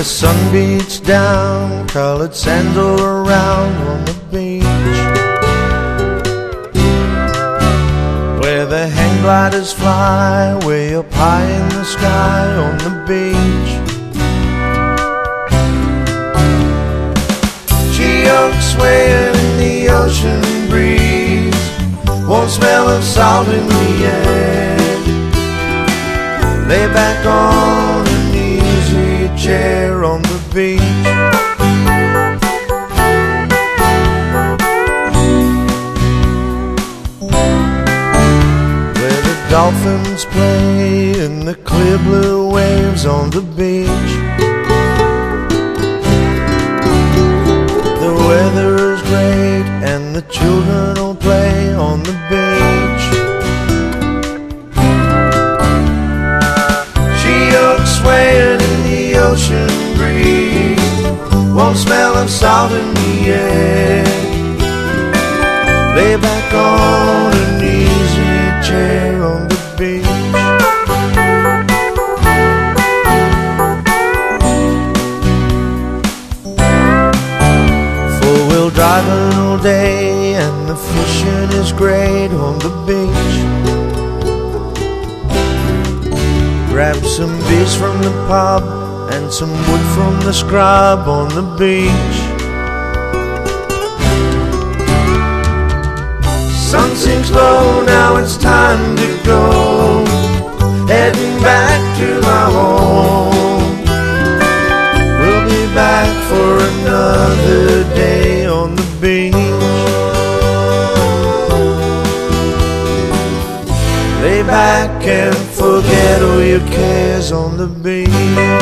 The sun beats down, colored sands all around on the beach. Where the hang gliders fly, way up high in the sky on the beach. She-oaks swaying in the ocean breeze, won't smell of salt in the air. Lay back on on the beach. Where the dolphins play in the clear blue waves on the beach. The weather is great and the children all play on the beach. She-oaks swaying in the ocean breeze, warm smell of salt in the air. Lay back on an easy chair on the beach. Four wheel driving all day, and the fishing is great on the beach. Grab some beers from the pub and some wood from the scrub on the beach. Sun sinks low, now it's time to go. Heading back to my home. We'll be back for another day on the beach. Lay back and forget all your cares on the beach.